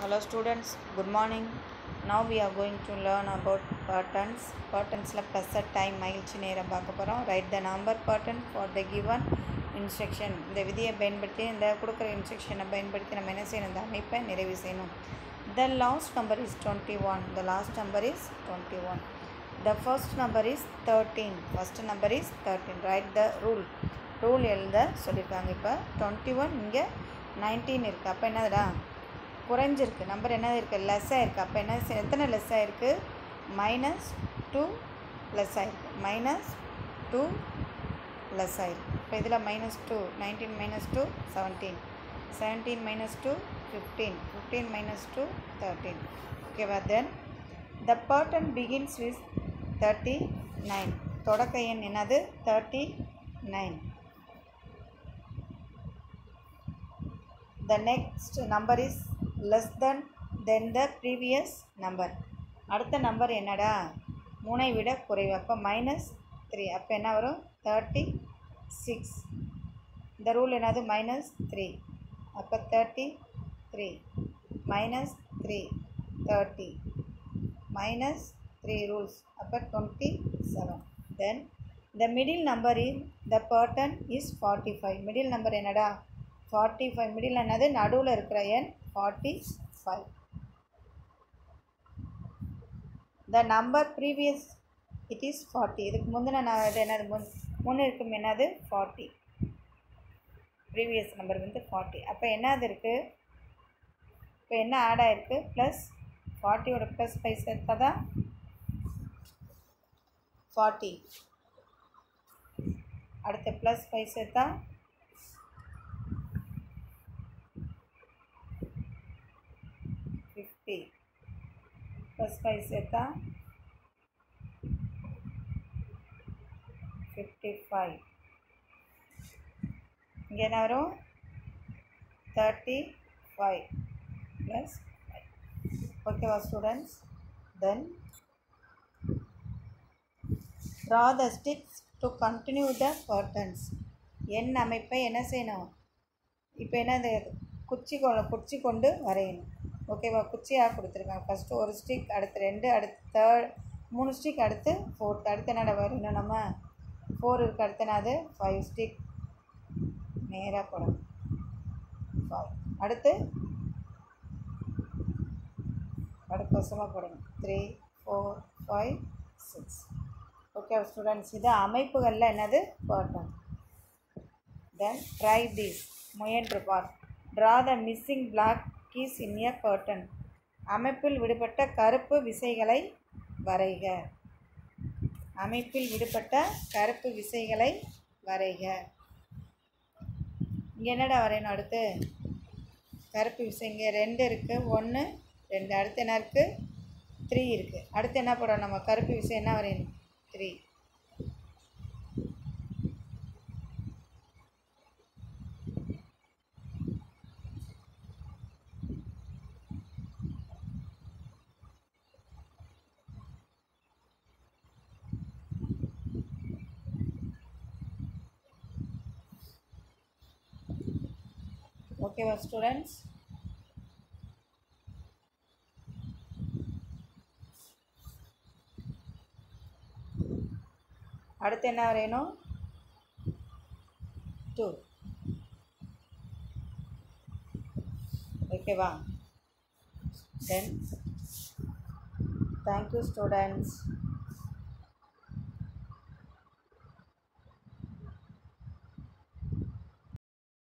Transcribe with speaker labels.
Speaker 1: Hello students good morning now we are going to learn about patterns பர்டன்ஸில் plus time மகிழ்ச்சி நேரம் பார்க்க போகிறோம் write the number pattern for the given instruction இந்த விதியை பயன்படுத்தி இந்த கொடுக்குற இன்ஸ்ட்ரக்ஷனை பயன்படுத்தி நம்ம என்ன செய்யணும்? இந்த அமைப்பை நிறைவு செய்யணும். The last number is twenty one the last number is twenty one the first number is thirteen first number is thirteen right the rule rule எழுத சொல்லியிருக்காங்க இப்போ. டுவெண்ட்டி ஒன் இங்கே நைன்டீன் இருக்குது அப்போ என்னதுடா? குறைஞ்சிருக்கு. நம்பர் என்ன இருக்குது லெஸ் இருக்குது அப்போ என்ன எத்தனை லெஸ் இருக்குது மைனஸ் டூ லெஸ்ஸாக இருக்குது மைனஸ் டூ ப்ளஸ் ஆயிருக்கு இப்போ இதில் minus two nineteen minus two seventeen seventeen minus two fifteen fifteen minus two thirteen ஓகேவா then the pattern begins with thirty nine தொடக்க எண் என்னது? Thirty nine the next number is less than than the previous number அடுத்த நம்பர் என்னடா? மூணை விட குறைவு. அப்போ மைனஸ் த்ரீ அப்போ என்ன வரும்? தேர்ட்டி சிக்ஸ் இந்த ரூல் என்னது? மைனஸ் த்ரீ அப்போ thirty three minus three thirty minus three rules அப்போ twenty seven then the middle number in the pattern is forty five middle number என்னடா? ஃபார்ட்டி ஃபைவ் மிடில் என்னது? நடுவில் இருக்கிற எண் forty five the number previous it is forty இதுக்கு முந்தின நான் இது என்னது? முன் முன் இருக்கும் என்னது? ஃபார்ட்டி ப்ரீவியஸ் நம்பர் வந்து ஃபார்ட்டி அப்போ என்னது இருக்குது இப்போ என்ன ஆட் ஆகிருக்கு ப்ளஸ் ஃபார்ட்டியோட ப்ளஸ் ஃபைவ் சேர்த்தா தான் ஃபார்ட்டி அடுத்த ப்ளஸ் ஃபைவ் சேர்த்தா ஃபிஃப்டி ப்ளஸ் ஃபைவ் சேர்த்தா ஃபிஃப்டி ஃபைவ் இங்கே என்ன வரும்? தேர்ட்டி ஃபைவ் ப்ளஸ் ஓகேவா students then draw the sticks to continue the patterns என் அமைப்பை என்ன செய்யணும்? இப்போ என்ன இந்த குச்சி கொ குச்சி கொண்டு வரையணும். ஓகேவா? குச்சியாக கொடுத்துருக்காங்க. ஃபஸ்ட்டு ஒரு ஸ்டிக் அடுத்து ரெண்டு அடுத்து தேர்ட் மூணு ஸ்டிக் அடுத்து ஃபோர்த் அடுத்து என்னடா வரையணும் நம்ம ஃபோர் இருக்கு. அடுத்து என்னது? ஃபைவ் ஸ்டிக் நேராக போடணும் ஃபைவ் அடுத்து அடுக்கோசமாக போடணும் three four five six okay students இது அமைப்புகளில் என்னது? பாட்டம் தென் ட்ரை திஸ் முயன்று பார். Draw the missing black keys in a curtain அமைப்பில் விடுபட்ட கருப்பு விசைகளை வரைக. அமைப்பில் விடுபட்ட கருப்பு விசைகளை வரைக. இங்கே என்னடா வரையணும் அடுத்து? கருப்பு விசைங்க ரெண்டு இருக்குது ஒன்று ரெண்டு. அடுத்து என்ன இருக்குது த்ரீ இருக்குது அடுத்து என்ன போடணும் நம்ம? கருப்பு விசை என்ன வரையணும்? த்ரீ ஓகேவா ஸ்டூடெண்ட்ஸ் அடுத்து என்ன வரையணும்? டூ ஓகேவா தென் தேங்க்யூ ஸ்டூடெண்ட்ஸ்